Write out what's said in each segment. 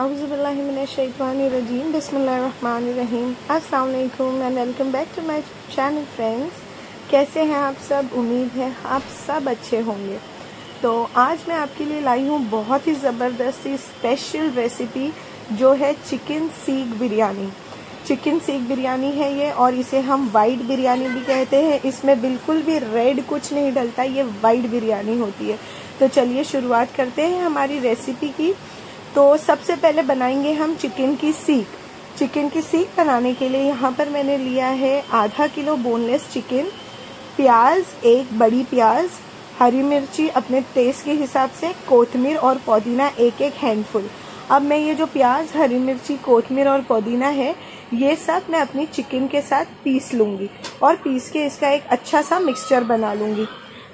अज़बिल्लिमिनशैतवानरजीम बिस्मिल्लाहिर्रहमानिर्रहीम। अस्सलाम and welcome back to my channel friends. कैसे हैं आप सब? उम्मीद है आप सब अच्छे होंगे। तो आज मैं आपके लिए लाई हूँ बहुत ही ज़बरदस्त स्पेशल रेसिपी, जो है चिकन सीख बिरयानी। चिकन सीख बिरयानी है ये, और इसे हम वाइट बिरयानी भी कहते हैं। इसमें बिल्कुल भी रेड कुछ नहीं डलता, ये वाइट बिरयानी होती है। तो चलिए शुरुआत करते हैं हमारी रेसिपी की। तो सबसे पहले बनाएँगे हम चिकन की सीख। चिकन की सीख बनाने के लिए यहाँ पर मैंने लिया है आधा किलो बोनलेस चिकन प्याज, एक बड़ी प्याज, हरी मिर्ची अपने टेस्ट के हिसाब से, कोथमीर और पुदीना एक एक हैंडफुल अब मैं ये जो प्याज, हरी मिर्ची, कोथमीर और पुदीना है, ये सब मैं अपनी चिकन के साथ पीस लूँगी और पीस के इसका एक अच्छा सा मिक्सचर बना लूँगी।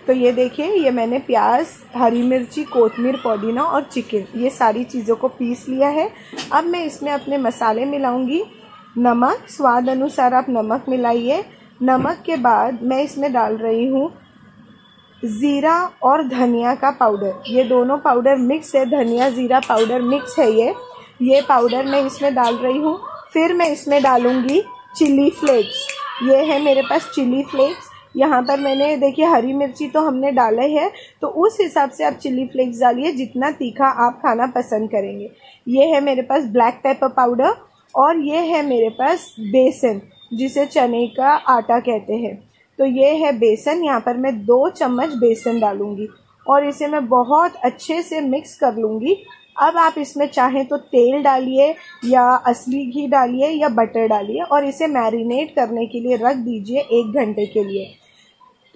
तो ये देखिए, ये मैंने प्याज, हरी मिर्ची कोतमीर पुदीना और चिकन, ये सारी चीज़ों को पीस लिया है। अब मैं इसमें अपने मसाले मिलाऊँगी। नमक, स्वाद अनुसार आप नमक मिलाइए। नमक के बाद मैं इसमें डाल रही हूँ ज़ीरा और धनिया का पाउडर। ये दोनों पाउडर मिक्स है, धनिया, ज़ीरा पाउडर मिक्स है ये। ये पाउडर मैं इसमें डाल रही हूँ। फिर मैं इसमें डालूँगी चिली फ्लेक्स। ये है मेरे पास चिली फ्लेक्स। यहाँ पर मैंने, देखिए, हरी मिर्ची तो हमने डाले है तो उस हिसाब से आप चिल्ली फ्लेक्स डालिए, जितना तीखा आप खाना पसंद करेंगे। ये है मेरे पास ब्लैक पेपर पाउडर और ये है मेरे पास बेसन, जिसे चने का आटा कहते हैं। तो ये है बेसन, यहाँ पर मैं दो चम्मच बेसन डालूँगी और इसे मैं बहुत अच्छे से मिक्स कर लूँगी। अब आप इसमें चाहें तो तेल डालिए या असली घी डालिए या बटर डालिए और इसे मैरिनेट करने के लिए रख दीजिए एक घंटे के लिए।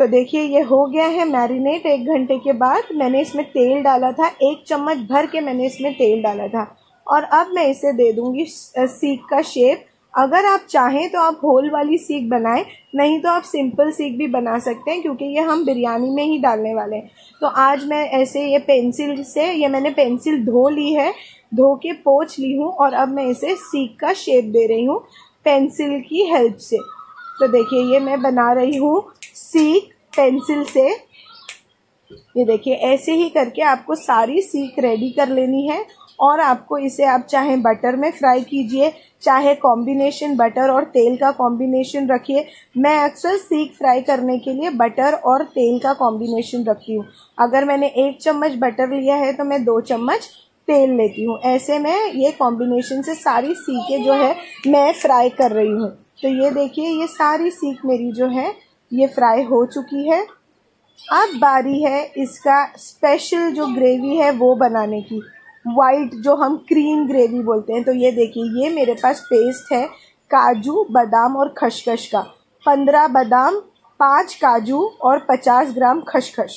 तो देखिए, ये हो गया है मैरिनेट एक घंटे के बाद। मैंने इसमें तेल डाला था, एक चम्मच भर के मैंने इसमें तेल डाला था। और अब मैं इसे दे दूँगी सीख का शेप। अगर आप चाहें तो आप होल वाली सीख बनाएँ, नहीं तो आप सिंपल सीख भी बना सकते हैं, क्योंकि ये हम बिरयानी में ही डालने वाले हैं। तो आज मैं ऐसे ये पेंसिल से, ये मैंने पेंसिल धो ली है, धो के पोछ ली हूँ और अब मैं इसे सीख का शेप दे रही हूँ, पेंसिल की हेल्प से। तो देखिए, ये मैं बना रही हूँ। सीख पेंसिल से। ये देखिए, ऐसे ही करके आपको सारी सीख रेडी कर लेनी है और आपको इसे आप चाहे बटर में फ्राई कीजिए, चाहे कॉम्बिनेशन बटर और तेल का कॉम्बिनेशन रखिए। मैं अक्सर सीख फ्राई करने के लिए बटर और तेल का कॉम्बिनेशन रखती हूँ। अगर मैंने एक चम्मच बटर लिया है तो मैं दो चम्मच तेल लेती हूँ। ऐसे में ये कॉम्बिनेशन से सारी सीखें जो है, मैं फ्राई कर रही हूँ। तो ये देखिए, ये सारी सीख मेरी जो है ये फ्राई हो चुकी है। अब बारी है इसका स्पेशल जो ग्रेवी है वो बनाने की। वाइट जो हम क्रीम ग्रेवी बोलते हैं तो ये देखिए, ये मेरे पास पेस्ट है काजू, बादाम और खशखश का। पंद्रह बादाम, पाँच काजू और पचास ग्राम खशखश।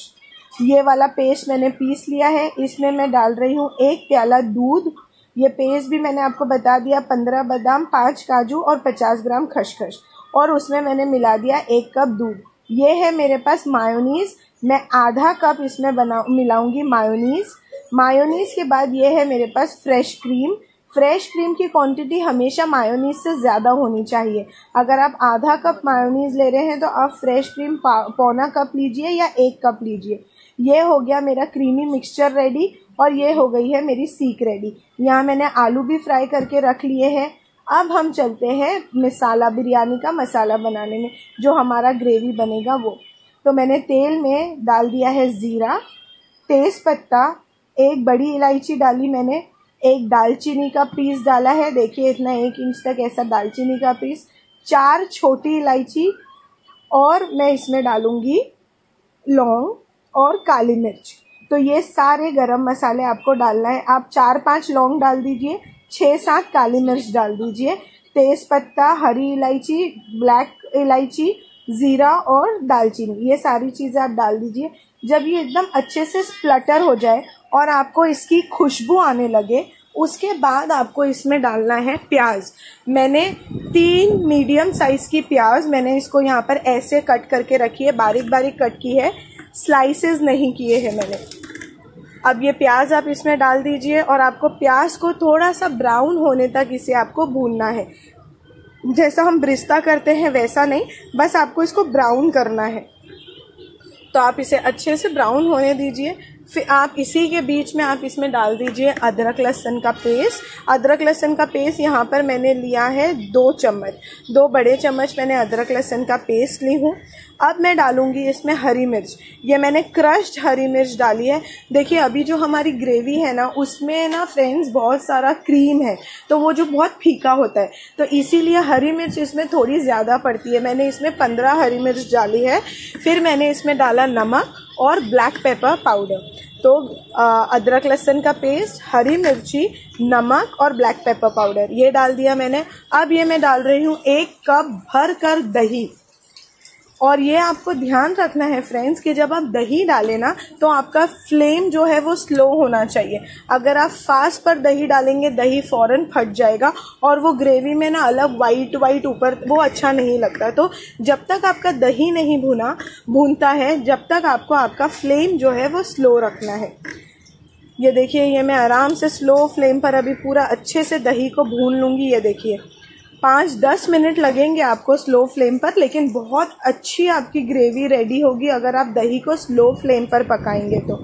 ये वाला पेस्ट मैंने पीस लिया है। इसमें मैं डाल रही हूँ एक प्याला दूध। ये पेस्ट भी मैंने आपको बता दिया, पंद्रह बादाम, पाँच काजू और पचास ग्राम खशखश। और उसमें मैंने मिला दिया एक कप दूध। ये है मेरे पास मायोनीज। मैं आधा कप इसमें बना, मिलाऊँगी मायोनीज। मायोनीज के बाद ये है मेरे पास फ्रेश क्रीम। फ्रेश क्रीम की क्वांटिटी हमेशा मायोनीज से ज़्यादा होनी चाहिए। अगर आप आधा कप मायोनीज ले रहे हैं तो आप फ्रेश क्रीम पौना कप लीजिए या एक कप लीजिए। ये हो गया मेरा क्रीमी मिक्सचर रेडी और ये हो गई है मेरी सीख रेडी। यहाँ मैंने आलू भी फ्राई करके रख लिए हैं। अब हम चलते हैं मसाला बिरयानी का मसाला बनाने में, जो हमारा ग्रेवी बनेगा वो। तो मैंने तेल में डाल दिया है ज़ीरा, तेज़ पत्ता, एक बड़ी इलायची डाली मैंने, एक दालचीनी का पीस डाला है, देखिए इतना एक इंच तक ऐसा दालचीनी का पीस, चार छोटी इलायची, और मैं इसमें डालूँगी लौंग और काली मिर्च। तो ये सारे गरम मसाले आपको डालना है। आप चार पाँच लौंग डाल दीजिए छः सात काली मिर्च डाल दीजिए। तेज पत्ता हरी इलायची, ब्लैक इलायची, ज़ीरा और दालचीनी, ये सारी चीज़ें आप डाल दीजिए। जब ये एकदम अच्छे से स्प्लटर हो जाए और आपको इसकी खुशबू आने लगे, उसके बाद आपको इसमें डालना है प्याज। मैंने तीन मीडियम साइज़ की प्याज मैंने इसको यहाँ पर ऐसे कट करके रखी है बारीक बारीक कट की है। स्लाइसेस नहीं किए हैं मैंने। अब ये प्याज आप इसमें डाल दीजिए और आपको प्याज को थोड़ा सा ब्राउन होने तक इसे आपको भूनना है। जैसा हम ब्रिस्ता करते हैं वैसा नहीं, बस आपको इसको ब्राउन करना है। तो आप इसे अच्छे से ब्राउन होने दीजिए। फिर आप इसी के बीच में आप इसमें डाल दीजिए अदरक लहसन का पेस्ट। अदरक लहसन का पेस्ट यहाँ पर मैंने लिया है दो चम्मच। दो बड़े चम्मच मैंने अदरक लहसन का पेस्ट ली हूँ। अब मैं डालूँगी इसमें हरी मिर्च। ये मैंने क्रश्ड हरी मिर्च डाली है। देखिए, अभी जो हमारी ग्रेवी है ना, उसमें ना फ्रेंड्स बहुत सारा क्रीम है। तो वो जो बहुत फीका होता है। तो इसीलिए हरी मिर्च इसमें थोड़ी ज़्यादा पड़ती है। मैंने इसमें पंद्रह हरी मिर्च डाली है। फिर मैंने इसमें डाला नमक और ब्लैक पेपर पाउडर तो अदरक लहसन का पेस्ट हरी मिर्ची, नमक और ब्लैक पेपर पाउडर ये डाल दिया मैंने। अब ये मैं डाल रही हूँ एक कप भर कर दही। और ये आपको ध्यान रखना है फ्रेंड्स कि जब आप दही डालें ना तो आपका फ्लेम जो है वो स्लो होना चाहिए। अगर आप फास्ट पर दही डालेंगे, दही फ़ौरन फट जाएगा और वो ग्रेवी में ना अलग वाइट वाइट ऊपर, वो अच्छा नहीं लगता। तो जब तक आपका दही नहीं भुना, भूनता है, जब तक आपको आपका फ्लेम जो है वो स्लो रखना है। ये देखिए, ये मैं आराम से स्लो फ्लेम पर अभी पूरा अच्छे से दही को भून लूँगी, ये देखिए। पाँच दस मिनट लगेंगे आपको स्लो फ्लेम पर, लेकिन बहुत अच्छी आपकी ग्रेवी रेडी होगी अगर आप दही को स्लो फ्लेम पर पकाएँगे तो।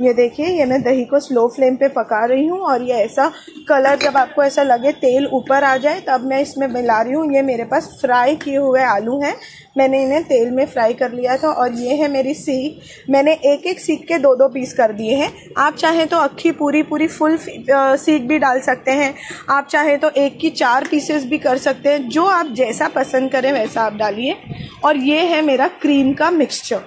ये देखिए, ये मैं दही को स्लो फ्लेम पे पका रही हूँ और ये ऐसा कलर जब आपको ऐसा लगे तेल ऊपर आ जाए, तब मैं इसमें मिला रही हूँ। ये मेरे पास फ्राई किए हुए आलू हैं। मैंने इन्हें तेल में फ्राई कर लिया था और ये है मेरी सीख। मैंने एक एक सीख के दो दो पीस कर दिए हैं। आप चाहें तो अक्खी पूरी पूरी फुल सीख भी डाल सकते हैं। आप चाहें तो एक की चार पीसेस भी कर सकते हैं। जो आप जैसा पसंद करें, वैसा आप डालिए। और ये है मेरा क्रीम का मिक्सचर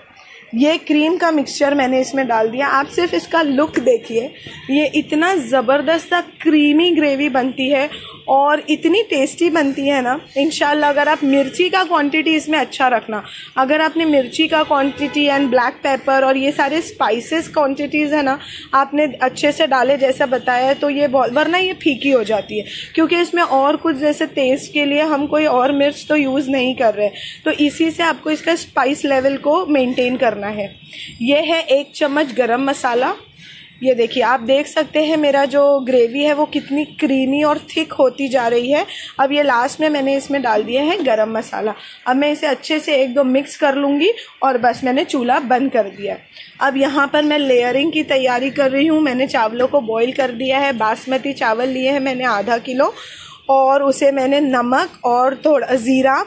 ये क्रीम का मिक्सचर मैंने इसमें डाल दिया। आप सिर्फ़ इसका लुक देखिए। ये इतना ज़बरदस्त क्रीमी ग्रेवी बनती है और इतनी टेस्टी बनती है ना इनशाला अगर आप मिर्ची का क्वांटिटी इसमें अच्छा रखना, अगर आपने मिर्ची का क्वांटिटी एंड ब्लैक पेपर और ये सारे स्पाइसेस क्वांटिटीज़ है ना, आपने अच्छे से डाले जैसा बताया है तो ये वरना ये फीकी हो जाती है। क्योंकि इसमें और कुछ जैसे टेस्ट के लिए हम कोई और मिर्च तो यूज़ नहीं कर रहे। तो इसी से आपको इसका स्पाइस लेवल को मेनटेन करना है। ये है एक चम्मच गरम मसाला। ये देखिए, आप देख सकते हैं मेरा जो ग्रेवी है वो कितनी क्रीमी और थिक होती जा रही है। अब ये लास्ट में मैंने इसमें डाल दिया है गरम मसाला। अब मैं इसे अच्छे से एक दो मिक्स कर लूँगी और बस मैंने चूल्हा बंद कर दिया। अब यहाँ पर मैं लेयरिंग की तैयारी कर रही हूँ। मैंने चावलों को बॉईल कर दिया है। बासमती चावल लिए हैं मैंने आधा किलो और उसे मैंने नमक और थोड़ा ज़ीरा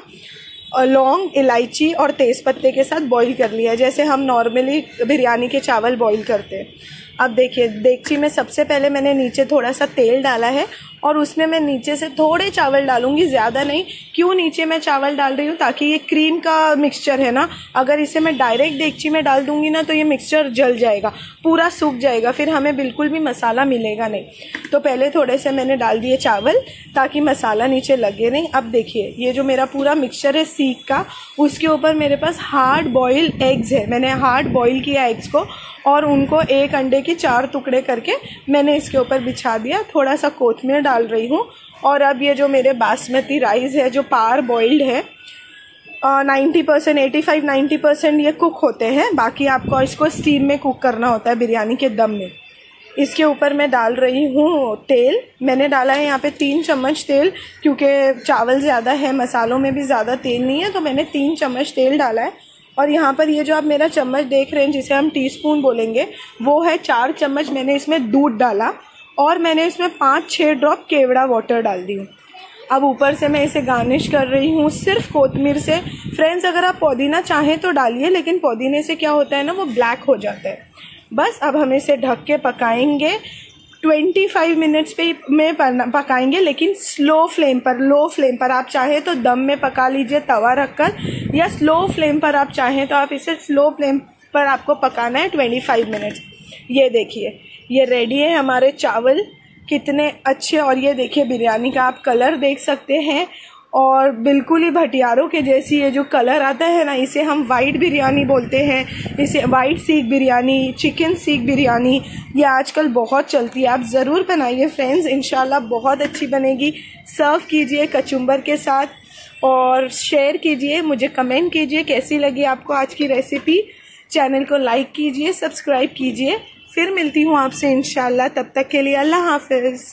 लौंग, इलायची और तेज़पत्ते के साथ बॉईल कर लिया, जैसे हम नॉर्मली बिरयानी के चावल बॉईल करते हैं। अब देखिए, देखची में सबसे पहले मैंने नीचे थोड़ा सा तेल डाला है और उसमें मैं नीचे से थोड़े चावल डालूँगी, ज़्यादा नहीं। क्यों नीचे मैं चावल डाल रही हूँ? ताकि ये क्रीम का मिक्सचर है ना। अगर इसे मैं डायरेक्ट देगची में डाल दूँगी ना तो ये मिक्सचर जल जाएगा, पूरा सूख जाएगा, फिर हमें बिल्कुल भी मसाला मिलेगा नहीं। तो पहले थोड़े से मैंने डाल दिए चावल, ताकि मसाला नीचे लगे नहीं। अब देखिए, ये जो मेरा पूरा मिक्सचर है सीख का, उसके ऊपर मेरे पास हार्ड बॉयल एग्स है। मैंने हार्ड बॉयल किया एग्स को और उनको एक अंडे के चार टुकड़े करके मैंने इसके ऊपर बिछा दिया। थोड़ा सा कोथमीर डाल रही हूँ। और अब ये जो मेरे बासमती राइस है, जो पार बॉइल्ड है ninety percent, eighty five ninety percent ये कुक होते हैं। बाकी आपको इसको स्टीम में कुक करना होता है बिरयानी के दम में। इसके ऊपर मैं डाल रही हूँ तेल। मैंने डाला है यहाँ पे तीन चम्मच तेल, क्योंकि चावल ज़्यादा है, मसालों में भी ज़्यादा तेल नहीं है तो मैंने तीन चम्मच तेल डाला है। और यहाँ पर ये जो आप मेरा चम्मच देख रहे हैं, जिसे हम टीस्पून बोलेंगे, वो है चार चम्मच मैंने इसमें दूध डाला और मैंने इसमें पाँच छः ड्रॉप केवड़ा वाटर डाल दी अब ऊपर से मैं इसे गार्निश कर रही हूँ सिर्फ़ कोतमीर से। फ्रेंड्स अगर आप पुदीना चाहें तो डालिए, लेकिन पुदीने से क्या होता है ना, वो ब्लैक हो जाता है। बस, अब हम इसे ढक के पकाएँगे। ट्वेंटी फाइव मिनट्स पे में पकाएँगे, लेकिन स्लो फ्लेम पर लो फ्लेम पर। आप चाहे तो दम में पका लीजिए तवा रखकर, या स्लो फ्लेम पर आप चाहें तो आप इसे स्लो फ्लेम पर आपको पकाना है ट्वेंटी फाइव मिनट्स ये देखिए, ये रेडी है हमारे चावल, कितने अच्छे, और ये देखिए बिरयानी का आप कलर देख सकते हैं। और बिल्कुल ही भटियारों के जैसी ये जो कलर आता है ना, इसे हम वाइट बिरयानी बोलते हैं। इसे वाइट सीख बिरयानी चिकन सीख बिरयानी, ये आजकल बहुत चलती है। आप ज़रूर बनाइए फ्रेंड्स इनशाला बहुत अच्छी बनेगी। सर्व कीजिए कचुम्बर के साथ और शेयर कीजिए, मुझे कमेंट कीजिए कैसी लगी आपको आज की रेसिपी चैनल को लाइक कीजिए सब्सक्राइब कीजिए। फिर मिलती हूँ आपसे इनशाला तब तक के लिए अल्लाह हाफिज़।